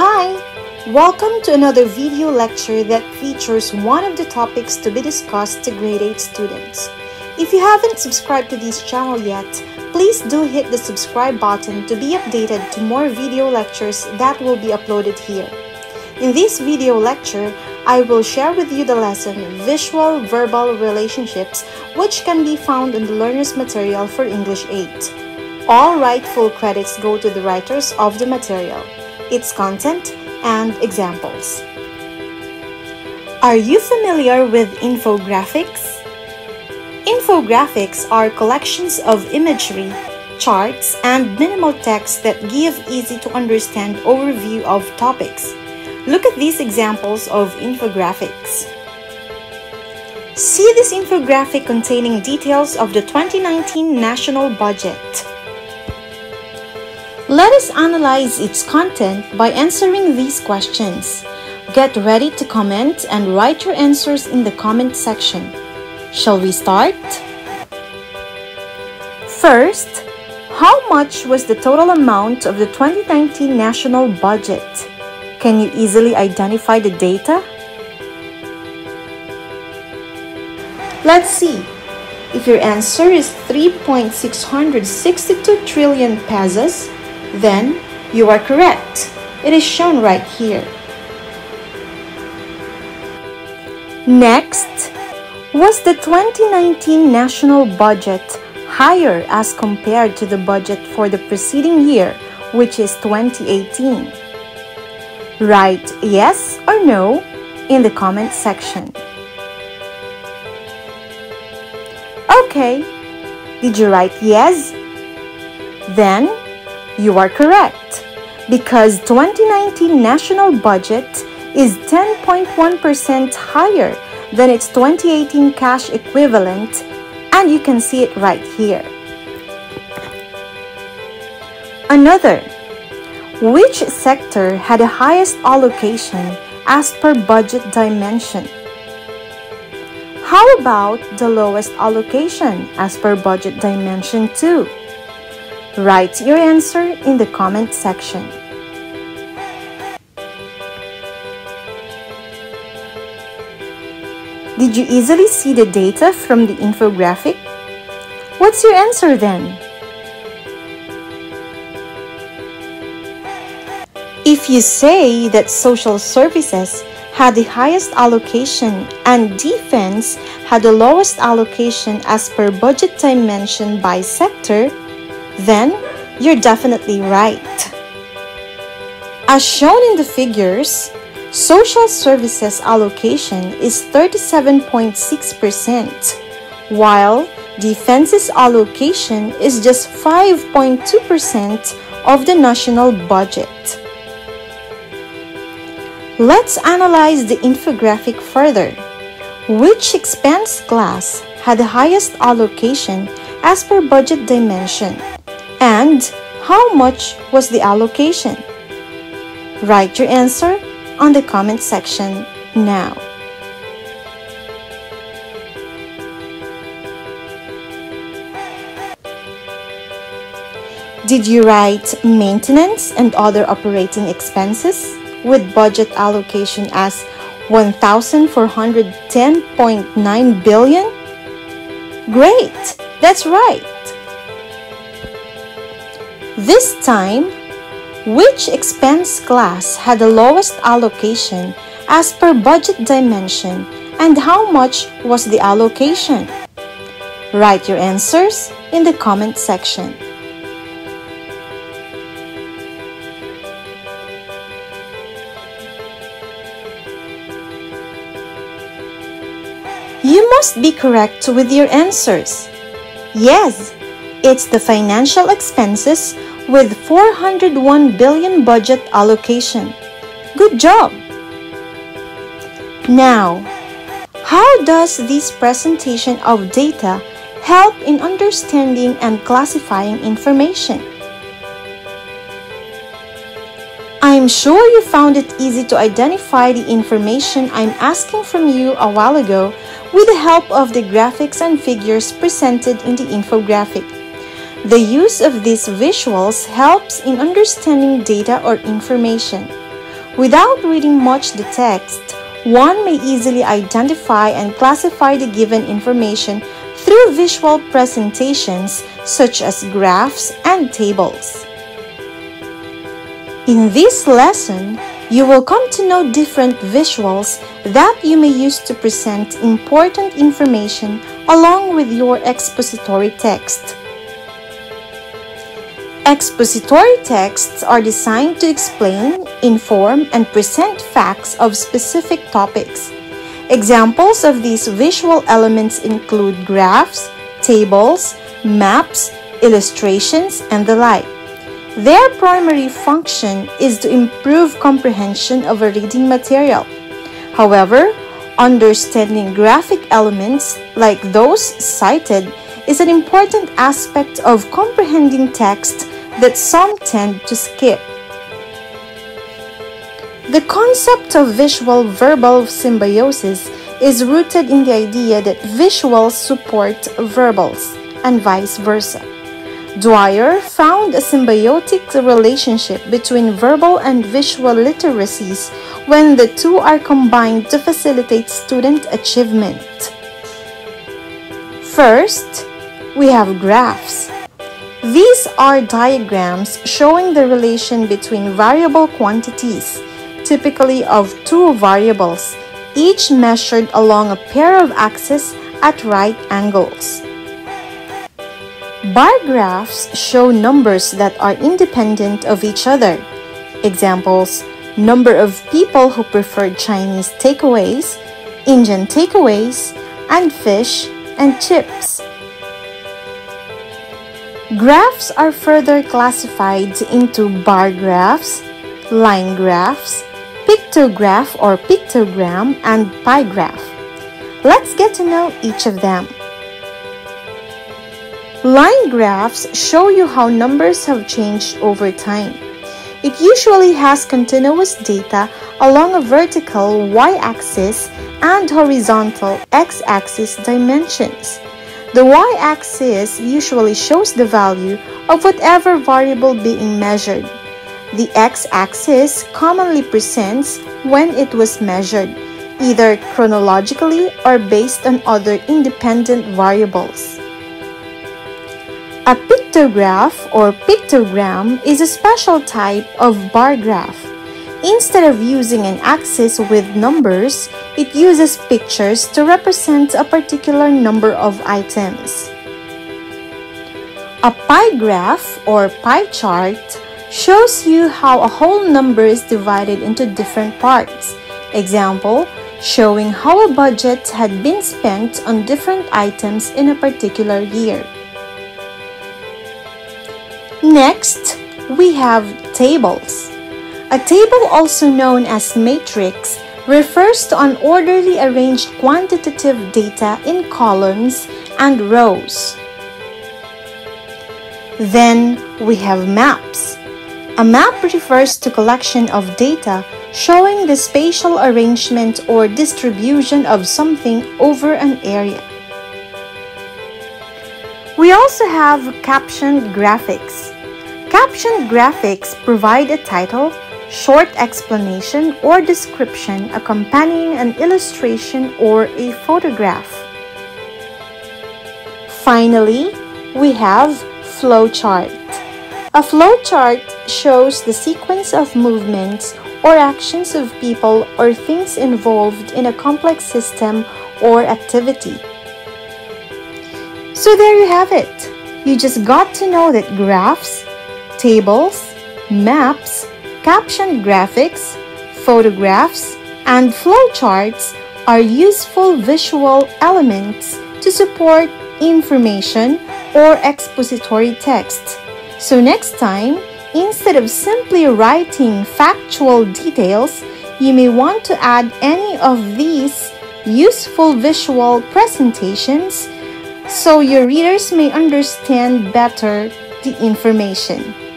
Hi! Welcome to another video lecture that features one of the topics to be discussed to grade 8 students. If you haven't subscribed to this channel yet, please do hit the subscribe button to be updated to more video lectures that will be uploaded here. In this video lecture, I will share with you the lesson Visual Verbal Relationships which can be found in the learner's material for English 8. All rightful credits go to the writers of the material, its content, and examples. Are you familiar with infographics? Infographics are collections of imagery, charts, and minimal text that give easy to understand overview of topics. Look at these examples of infographics. See this infographic containing details of the 2019 national budget. Let us analyze its content by answering these questions. Get ready to comment and write your answers in the comment section. Shall we start? First, how much was the total amount of the 2019 national budget? Can you easily identify the data? Let's see. If your answer is 3.662 trillion pesos, then you are correct. It is shown right here. Next, was the 2019 national budget higher as compared to the budget for the preceding year, which is 2018? Write yes or no in the comment section. Okay, did you write yes? Then you are correct because 2019 national budget is 10.1% higher than its 2018 cash equivalent and you can see it right here. Another which sector had the highest allocation as per budget dimension? How about the lowest allocation as per budget dimension too? Write your answer in the comment section. Did you easily see the data from the infographic? What's your answer then? If you say that social services had the highest allocation and defense had the lowest allocation as per budget dimension by sector, then you're definitely right. As shown in the figures, social services allocation is 37.6%, while defense's allocation is just 5.2% of the national budget. Let's analyze the infographic further. Which expense class had the highest allocation as per budget dimension? And how much was the allocation? Write your answer on the comment section now. Did you write maintenance and other operating expenses? with budget allocation as 1,410.9 billion? Great! That's right! This time, which expense class had the lowest allocation as per budget dimension and how much was the allocation? Write your answers in the comment section. You must be correct with your answers. Yes, it's the financial expenses with 401 billion budget allocation. Good job! Now, how does this presentation of data help in understanding and classifying information? I'm sure you found it easy to identify the information I'm asking from you a while ago with the help of the graphics and figures presented in the infographic. The use of these visuals helps in understanding data or information. Without reading much the text, one may easily identify and classify the given information through visual presentations such as graphs and tables. In this lesson, you will come to know different visuals that you may use to present important information along with your expository text. Expository texts are designed to explain, inform, and present facts of specific topics. Examples of these visual elements include graphs, tables, maps, illustrations, and the like. Their primary function is to improve comprehension of a reading material. However, understanding graphic elements like those cited is an important aspect of comprehending text that some tend to skip. The concept of visual verbal symbiosis is rooted in the idea that visuals support verbals and vice versa. Dwyer found a symbiotic relationship between verbal and visual literacies when the two are combined to facilitate student achievement. First, we have graphs. These are diagrams showing the relation between variable quantities, typically of two variables, each measured along a pair of axes at right angles. Bar graphs show numbers that are independent of each other. Examples number of people who preferred Chinese takeaways, Indian takeaways, and fish and chips. Graphs are further classified into bar graphs, line graphs, pictograph or pictogram, and pie graph. Let's get to know each of them. Line graphs show you how numbers have changed over time. It usually has continuous data along a vertical y-axis and horizontal x-axis dimensions. The y-axis usually shows the value of whatever variable being measured. The x-axis commonly presents when it was measured, either chronologically or based on other independent variables. A pictograph or pictogram is a special type of bar graph. Instead of using an axis with numbers, it uses pictures to represent a particular number of items. A pie graph or pie chart shows you how a whole number is divided into different parts. Example, showing how a budget had been spent on different items in a particular year. Next, we have tables. A table, also known as matrix, refers to an orderly arranged quantitative data in columns and rows. Then we have maps. A map refers to collection of data showing the spatial arrangement or distribution of something over an area. We also have captioned graphics. Captioned graphics provide a title, short explanation, or description accompanying an illustration or a photograph. Finally, we have flowchart. A flowchart shows the sequence of movements or actions of people or things involved in a complex system or activity. So there you have it. You just got to know that graphs, tables, maps, captioned graphics, photographs, and flowcharts are useful visual elements to support information or expository text. So next time, instead of simply writing factual details, you may want to add any of these useful visual presentations so your readers may understand better the information.